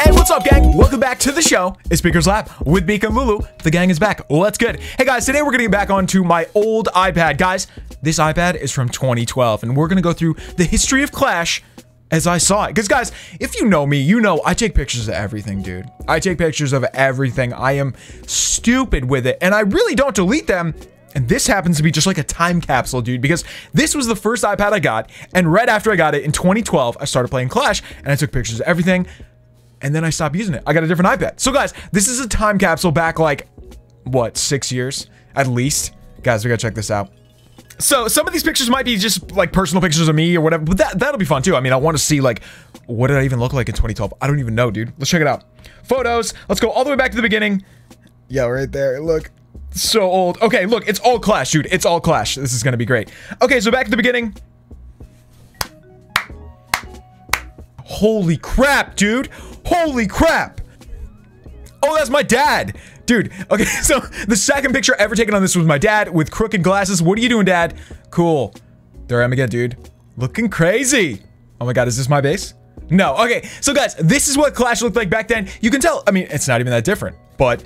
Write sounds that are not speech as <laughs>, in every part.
Hey, what's up, gang? Welcome back to the show. It's Beaker's Lab with and Lulu. The gang is back. What's good? Hey, guys, today we're gonna get back onto my old iPad. Guys, this iPad is from 2012, and we're gonna go through the history of Clash as I saw it. Because, guys, if you know me, you know I take pictures of everything, dude. I take pictures of everything. I am stupid with it, and I really don't delete them and this happens to be just like a time capsule, dude, because this was the first iPad I got. And right after I got it in 2012, I started playing Clash and I took pictures of everything. And then I stopped using it. I got a different iPad. So, guys, this is a time capsule back like, what, six years at least? Guys, we gotta check this out. So, some of these pictures might be just like personal pictures of me or whatever, but that, that'll be fun too. I mean, I wanna see like, what did I even look like in 2012? I don't even know, dude. Let's check it out. Photos. Let's go all the way back to the beginning. Yeah, right there. Look so old. Okay, look, it's all Clash, dude. It's all Clash. This is gonna be great. Okay, so back at the beginning. Holy crap, dude. Holy crap. Oh, that's my dad. Dude, okay, <laughs> so the second picture ever taken on this was my dad with crooked glasses. What are you doing, dad? Cool. There I am again, dude. Looking crazy. Oh my god, is this my base? No, okay. So guys, this is what Clash looked like back then. You can tell, I mean, it's not even that different, but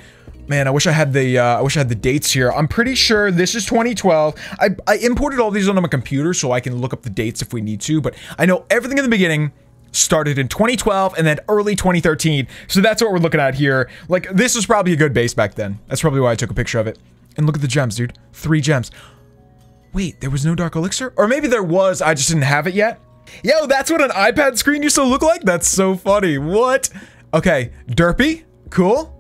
Man, I wish I had the uh, I wish I had the dates here. I'm pretty sure this is 2012. I, I imported all these onto my computer so I can look up the dates if we need to, but I know everything in the beginning started in 2012 and then early 2013. So that's what we're looking at here. Like, this was probably a good base back then. That's probably why I took a picture of it. And look at the gems, dude. Three gems. Wait, there was no Dark Elixir? Or maybe there was, I just didn't have it yet? Yo, that's what an iPad screen used to look like? That's so funny. What? Okay, Derpy. Cool.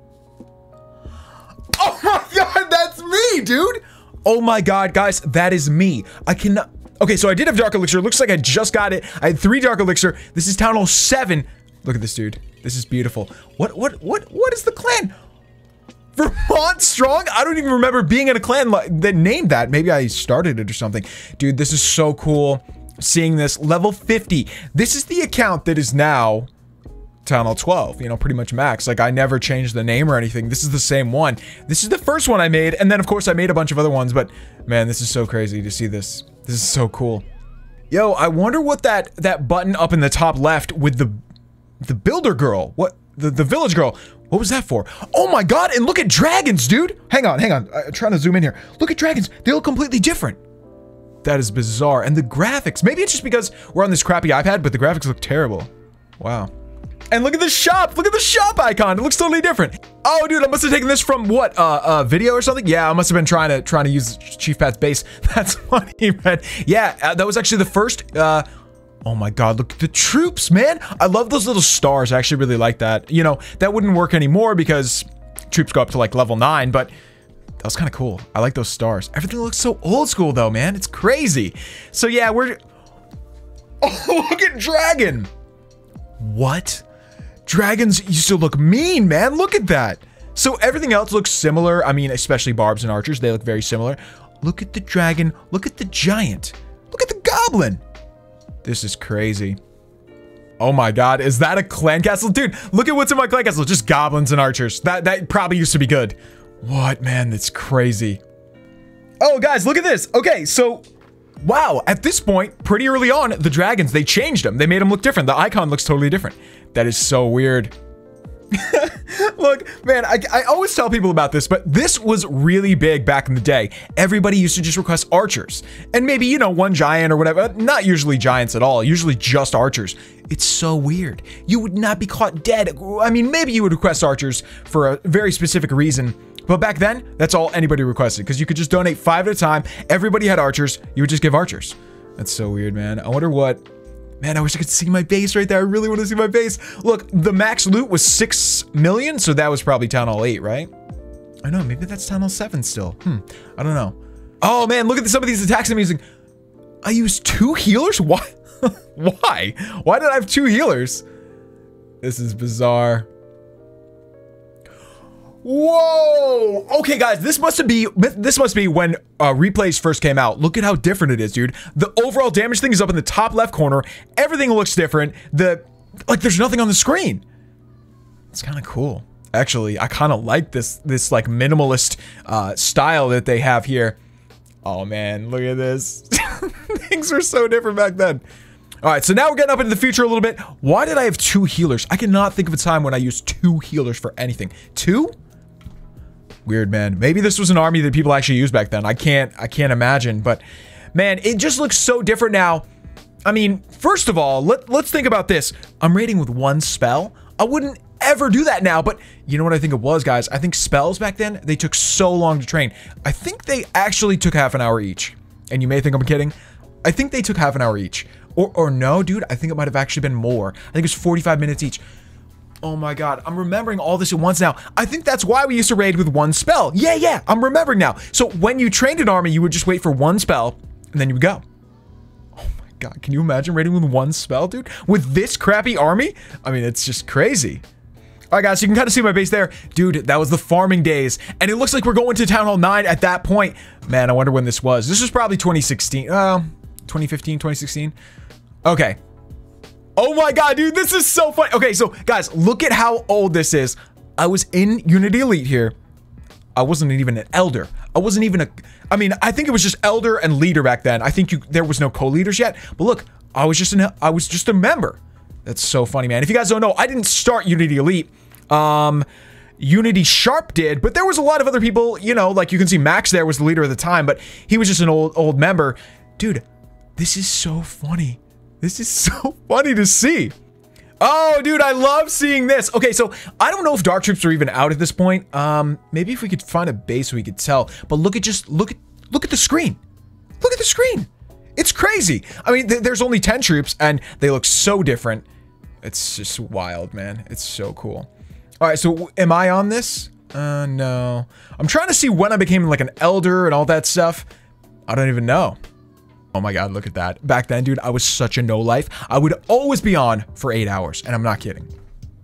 Oh my <laughs> god, that's me, dude! Oh my god, guys, that is me. I cannot... Okay, so I did have Dark Elixir. Looks like I just got it. I had three Dark Elixir. This is Town Hall 7. Look at this, dude. This is beautiful. What, what, what, what is the clan? Vermont Strong? I don't even remember being in a clan that named that. Maybe I started it or something. Dude, this is so cool. Seeing this. Level 50. This is the account that is now Town Hall 12, you know, pretty much max. Like, I never changed the name or anything. This is the same one. This is the first one I made, and then, of course, I made a bunch of other ones, but, man, this is so crazy to see this. This is so cool. Yo, I wonder what that, that button up in the top left with the, the builder girl, what, the, the village girl, what was that for? Oh my god, and look at dragons, dude! Hang on, hang on, I'm trying to zoom in here. Look at dragons, they look completely different. That is bizarre. And the graphics, maybe it's just because we're on this crappy iPad, but the graphics look terrible. Wow. And look at the shop. Look at the shop icon. It looks totally different. Oh, dude, I must have taken this from what? Uh, a video or something? Yeah, I must have been trying to trying to use Chief Pat's base. <laughs> That's funny, man. Yeah, uh, that was actually the first. Uh, oh my God, look at the troops, man. I love those little stars. I actually really like that. You know, that wouldn't work anymore because troops go up to like level nine, but that was kind of cool. I like those stars. Everything looks so old school though, man. It's crazy. So yeah, we're. <laughs> Oh, look at Dragon. What? Dragons used to look mean, man. Look at that. So everything else looks similar. I mean, especially barbs and archers, they look very similar. Look at the dragon. Look at the giant. Look at the goblin. This is crazy. Oh my god, is that a clan castle? Dude, look at what's in my clan castle. Just goblins and archers. That that probably used to be good. What, man? That's crazy. Oh, guys, look at this. Okay, so wow, at this point, pretty early on, the dragons, they changed them. They made them look different. The icon looks totally different. That is so weird. <laughs> Look, man, I, I, always tell people about this, but this was really big back in the day. Everybody used to just request archers. And maybe, you know, one giant or whatever. Not usually giants at all, usually just archers. It's so weird. You would not be caught dead. I mean, maybe you would request archers for a very specific reason. But back then, that's all anybody requested because you could just donate five at a time. Everybody had archers. You would just give archers. That's so weird, man. I wonder what Man, I wish I could see my base right there. I really want to see my base. Look, the max loot was 6 million, so that was probably Town Hall 8, right? I know, maybe that's Town Hall 7 still. Hmm, I don't know. Oh man, look at some of these attacks I'm using. I used two healers? Why? <laughs> Why? Why did I have two healers? This is bizarre. Whoa! Okay, guys, this must be this must be when uh, replays first came out. Look at how different it is, dude. The overall damage thing is up in the top left corner. Everything looks different. The like, there's nothing on the screen. It's kind of cool, actually. I kind of like this this like minimalist uh, style that they have here. Oh man, look at this. <laughs> Things were so different back then. All right, so now we're getting up into the future a little bit. Why did I have two healers? I cannot think of a time when I used two healers for anything. Two? Weird, man. Maybe this was an army that people actually used back then. I can't, I can't imagine, but man, it just looks so different now. I mean, first of all, let, let's think about this. I'm raiding with one spell. I wouldn't ever do that now, but you know what I think it was, guys? I think spells back then, they took so long to train. I think they actually took half an hour each. And you may think I'm kidding. I think they took half an hour each. Or, or no, dude, I think it might have actually been more. I think it was 45 minutes each. Oh my god, I'm remembering all this at once now. I think that's why we used to raid with one spell. Yeah, yeah, I'm remembering now. So when you trained an army, you would just wait for one spell, and then you would go. Oh my god, can you imagine raiding with one spell, dude? With this crappy army? I mean, it's just crazy. All right, guys, so you can kind of see my base there. Dude, that was the farming days. And it looks like we're going to Town Hall 9 at that point. Man, I wonder when this was. This was probably 2016. Uh, 2015, 2016. Okay. Oh my god, dude, this is so funny. Okay, so guys, look at how old this is. I was in Unity Elite here. I wasn't even an elder. I wasn't even a I mean, I think it was just elder and leader back then. I think you there was no co-leaders yet. But look, I was just an I was just a member. That's so funny, man. If you guys don't know, I didn't start Unity Elite. Um Unity Sharp did, but there was a lot of other people, you know, like you can see Max there was the leader at the time, but he was just an old old member. Dude, this is so funny. This is <laughs> so funny to see. Oh, dude, I love seeing this. Okay, so I don't know if Dark Troops are even out at this point. Um, maybe if we could find a base we could tell. But look at just look at look at the screen. Look at the screen. It's crazy. I mean, th there's only 10 troops and they look so different. It's just wild, man. It's so cool. All right, so am I on this? Uh, no. I'm trying to see when I became like an elder and all that stuff. I don't even know. Oh my god, look at that. Back then, dude, I was such a no life. I would always be on for eight hours, and I'm not kidding.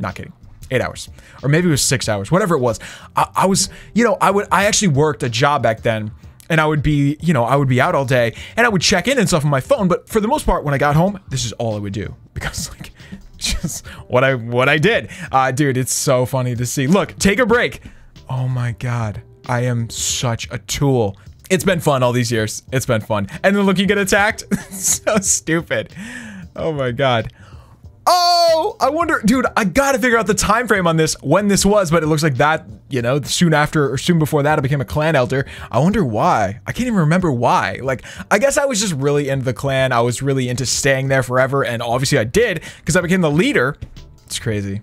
Not kidding. Eight hours. Or maybe it was six hours, whatever it was. I, I was, you know, I would I actually worked a job back then and I would be, you know, I would be out all day and I would check in and stuff on my phone, but for the most part, when I got home, this is all I would do <laughs> because like just what I what I did. Uh, dude, it's so funny to see. Look, take a break. Oh my god, I am such a tool. It's been fun all these years. It's been fun. And then look, you get attacked. <laughs> so stupid. Oh my god. Oh, I wonder, dude, I gotta figure out the time frame on this, when this was, but it looks like that, you know, soon after or soon before that, I became a clan elder. I wonder why. I can't even remember why. Like, I guess I was just really into the clan. I was really into staying there forever, and obviously I did, because I became the leader. It's crazy.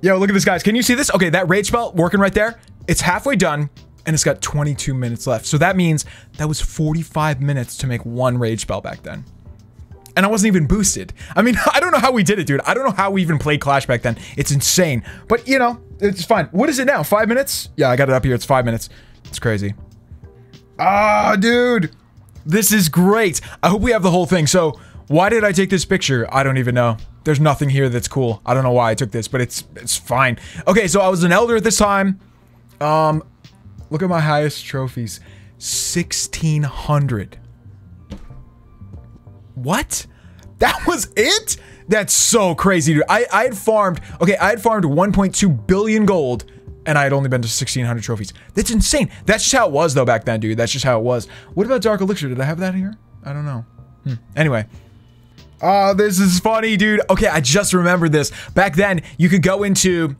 Yo, look at this, guys. Can you see this? Okay, that rage spell working right there. It's halfway done and it's got 22 minutes left. So that means that was 45 minutes to make one rage spell back then. And I wasn't even boosted. I mean, <laughs> I don't know how we did it, dude. I don't know how we even played Clash back then. It's insane. But, you know, it's fine. What is it now? Five minutes? Yeah, I got it up here. It's five minutes. It's crazy. Ah, dude. This is great. I hope we have the whole thing. So, why did I take this picture? I don't even know. There's nothing here that's cool. I don't know why I took this, but it's it's fine. Okay, so I was an elder at this time. Um, Look at my highest trophies. 1600. What? That was it? That's so crazy, dude. I, I had farmed, okay, I had farmed 1.2 billion gold and I had only been to 1600 trophies. That's insane. That's just how it was though back then, dude. That's just how it was. What about Dark Elixir? Did I have that here? I don't know. Hmm. Anyway. Oh, this is funny, dude. Okay, I just remembered this. Back then, you could go into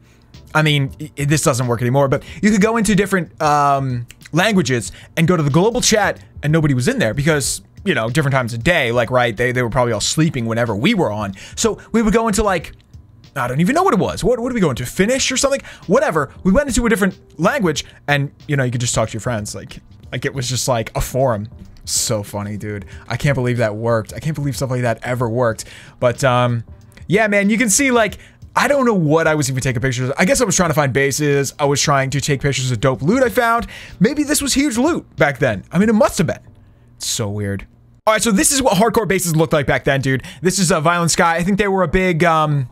I mean, this doesn't work anymore, but you could go into different um, languages and go to the global chat and nobody was in there because, you know, different times of day, like, right, they, they were probably all sleeping whenever we were on. So we would go into like, I don't even know what it was. What, what did we go into? Finnish or something? Whatever. We went into a different language and, you know, you could just talk to your friends. Like, like it was just like a forum. So funny, dude. I can't believe that worked. I can't believe stuff like that ever worked. But, um, yeah, man, you can see like I don't know what I was even taking pictures of. I guess I was trying to find bases. I was trying to take pictures of dope loot I found. Maybe this was huge loot back then. I mean, it must have been. It's so weird. All right, so this is what hardcore bases looked like back then, dude. This is a Violent Sky. I think they were a big, um,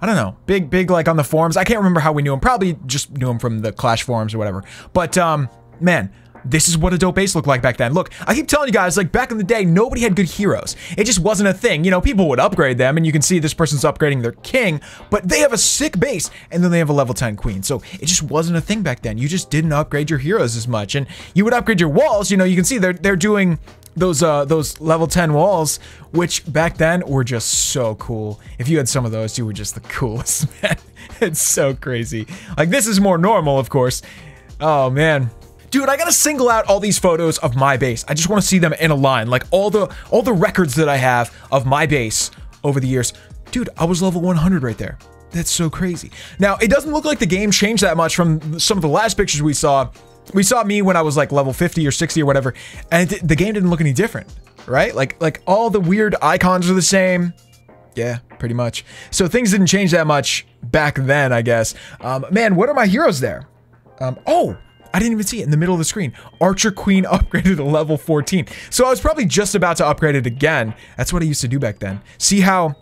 I don't know, big, big, like on the forums. I can't remember how we knew them. Probably just knew them from the Clash forums or whatever. But, um, man, this is what a dope base looked like back then. Look, I keep telling you guys, like back in the day, nobody had good heroes. It just wasn't a thing. You know, people would upgrade them, and you can see this person's upgrading their king, but they have a sick base, and then they have a level 10 queen. So it just wasn't a thing back then. You just didn't upgrade your heroes as much, and you would upgrade your walls. You know, you can see they're they're doing those uh those level 10 walls which back then were just so cool if you had some of those you were just the <laughs> coolest man it's so crazy like this is more normal of course oh man Dude, I gotta single out all these photos of my base. I just want to see them in a line, like all the all the records that I have of my base over the years. Dude, I was level 100 right there. That's so crazy. Now, it doesn't look like the game changed that much from some of the last pictures we saw. We saw me when I was like level 50 or 60 or whatever, and the game didn't look any different, right? Like like all the weird icons are the same. Yeah, pretty much. So things didn't change that much back then, I guess. Um, man, what are my heroes there? Um, oh, I didn't even see it in the middle of the screen. Archer Queen <laughs> upgraded to level 14. So I was probably just about to upgrade it again. That's what I used to do back then. See how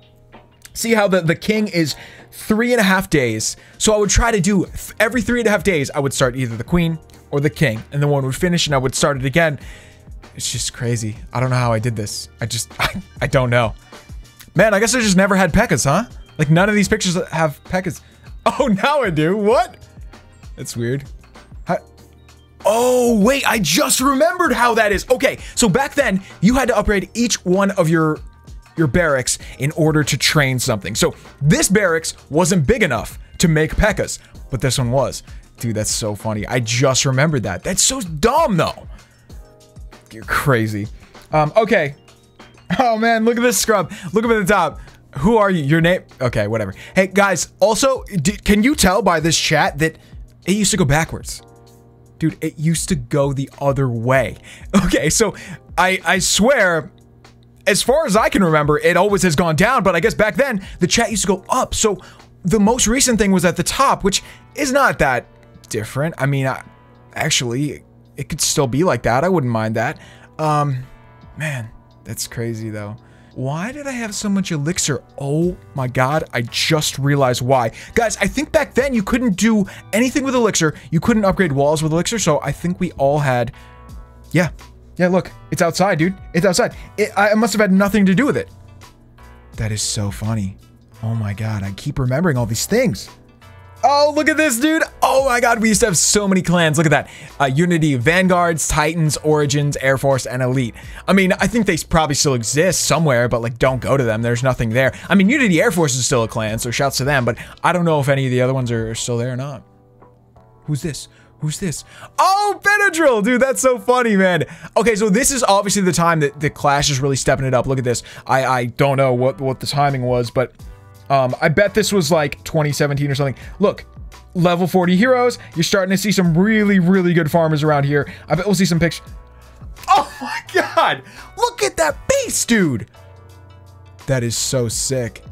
see how the, the king is three and a half days. So I would try to do every three and a half days, I would start either the queen or the king, and the one would finish and I would start it again. It's just crazy. I don't know how I did this. I just, I, <laughs> I don't know. Man, I guess I just never had Pekkas, huh? Like none of these pictures have Pekkas. <laughs> Oh, now I do. What? That's weird. Oh, wait, I just remembered how that is. Okay, so back then, you had to upgrade each one of your your barracks in order to train something. So this barracks wasn't big enough to make Pekkas, but this one was. Dude, that's so funny. I just remembered that. That's so dumb, though. You're crazy. Um, okay. Oh, man, look at this scrub. Look up at the top. Who are you? Your name? Okay, whatever. Hey, guys, also, can you tell by this chat that it used to go backwards? Dude, it used to go the other way. <laughs> Okay, so I I swear as far as I can remember, it always has gone down, but I guess back then the chat used to go up. So the most recent thing was at the top, which is not that different. I mean, I, actually, it could still be like that. I wouldn't mind that. Um, man, that's crazy though. Why did I have so much elixir? Oh my god, I just realized why. Guys, I think back then you couldn't do anything with elixir. You couldn't upgrade walls with elixir, so I think we all had... Yeah. Yeah, look. It's outside, dude. It's outside. It, I must have had nothing to do with it. That is so funny. Oh my god, I keep remembering all these things. Oh, look at this, dude. Oh my god, we used to have so many clans. Look at that. Uh, Unity, Vanguards, Titans, Origins, Air Force, and Elite. I mean, I think they probably still exist somewhere, but like, don't go to them. There's nothing there. I mean, Unity Air Force is still a clan, so shouts to them, but I don't know if any of the other ones are still there or not. Who's this? Who's this? Oh, Benadryl! Dude, that's so funny, man. Okay, so this is obviously the time that the Clash is really stepping it up. Look at this. I, I don't know what, what the timing was, but um, I bet this was like 2017 or something. Look, level 40 heroes. You're starting to see some really, really good farmers around here. I bet we'll see some pictures. Oh my god! Look at that base, dude! That is so sick.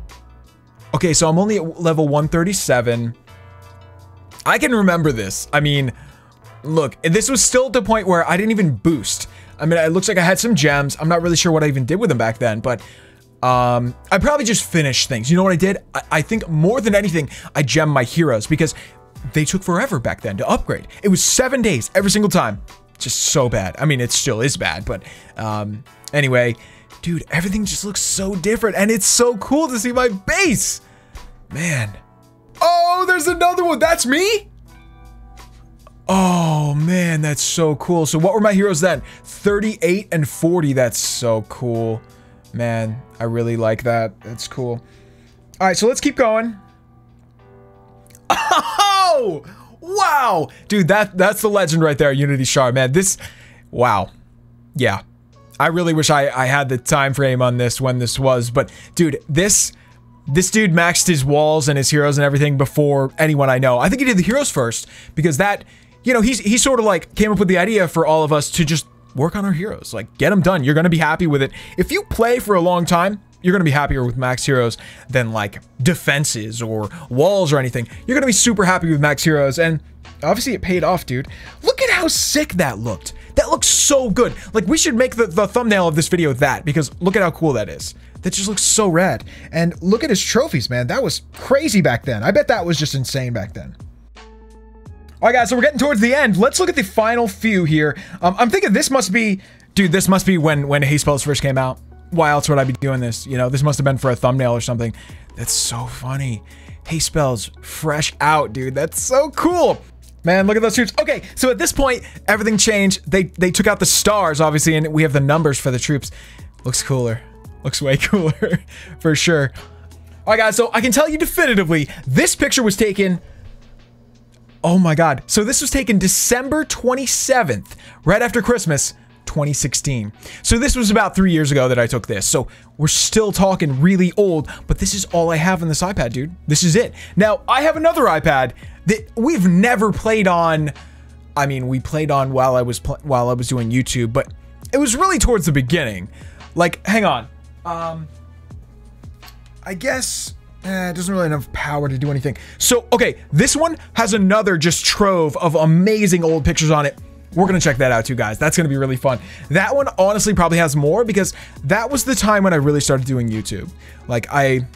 Okay, so I'm only at level 137. I can remember this. I mean, look, this was still at the point where I didn't even boost. I mean, it looks like I had some gems. I'm not really sure what I even did with them back then, but um, I probably just finished things. You know what I did? I, I think more than anything, I gemmed my heroes because they took forever back then to upgrade. It was seven days every single time. Just so bad. I mean, it still is bad, but um, anyway, dude, everything just looks so different and it's so cool to see my base. Man. Oh, there's another one. That's me? Oh man, that's so cool. So what were my heroes then? 38 and 40. That's so cool. Man, I really like that. That's cool. All right, so let's keep going. Oh! Wow! Dude, that that's the legend right there, Unity Shard, man. This, wow. Yeah. I really wish I, I had the time frame on this when this was, but dude, this, this dude maxed his walls and his heroes and everything before anyone I know. I think he did the heroes first, because that, you know, he's, he sort of like came up with the idea for all of us to just work on our heroes. Like, get them done. You're going to be happy with it. If you play for a long time, you're going to be happier with max heroes than like defenses or walls or anything. You're going to be super happy with max heroes. And obviously it paid off, dude. Look at how sick that looked. That looks so good. Like, we should make the, the thumbnail of this video that because look at how cool that is. That just looks so rad. And look at his trophies, man. That was crazy back then. I bet that was just insane back then. All right, guys, so we're getting towards the end. Let's look at the final few here. Um, I'm thinking this must be, dude, this must be when when Hay Spells first came out. Why else would I be doing this? You know, this must have been for a thumbnail or something. That's so funny. Hay Spells fresh out, dude. That's so cool. Man, look at those troops. Okay, so at this point, everything changed. They they took out the stars, obviously, and we have the numbers for the troops. Looks cooler. Looks way <laughs> cooler, for sure. All right, guys, so I can tell you definitively, this picture was taken Oh my God. So this was taken December 27th, right after Christmas, 2016. So this was about three years ago that I took this. So we're still talking really old, but this is all I have on this iPad, dude. This is it. Now, I have another iPad that we've never played on. I mean, we played on while I was while I was doing YouTube, but it was really towards the beginning. Like, hang on. Um, I guess Eh, it doesn't really have enough power to do anything. So, okay, this one has another just trove of amazing old pictures on it. We're gonna check that out too, guys. That's gonna be really fun. That one honestly probably has more because that was the time when I really started doing YouTube. Like I,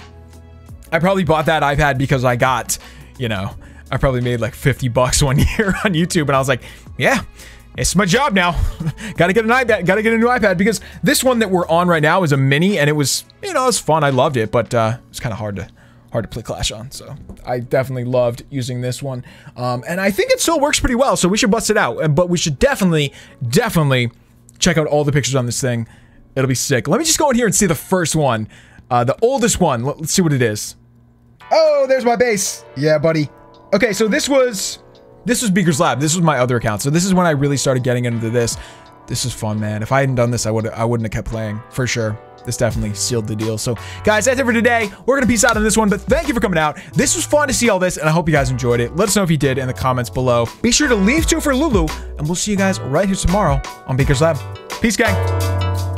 I probably bought that iPad because I got, you know, I probably made like 50 bucks <laughs> one year on YouTube, and I was like, yeah, it's my job now. <laughs> gotta get an iPad, gotta get a new iPad because this one that we're on right now is a mini and it was, you know, it was fun. I loved it, but uh, it's kind of hard to hard to play Clash on. So I definitely loved using this one. Um, and I think it still works pretty well. So we should bust it out. But we should definitely, definitely check out all the pictures on this thing. It'll be sick. Let me just go in here and see the first one. Uh, the oldest one. Let's see what it is. Oh, there's my base. Yeah, buddy. Okay, so this was this was Beaker's Lab. This was my other account. So this is when I really started getting into this. This is fun, man. If I hadn't done this, I would I wouldn't have kept playing for sure this definitely sealed the deal. So, guys, that's it for today. We're to peace out on this one, but thank you for coming out. This was fun to see all this, and I hope you guys enjoyed it. Let us know if you did in the comments below. Be sure to leave two for Lulu, and we'll see you guys right here tomorrow on Beaker's Lab. Peace, gang.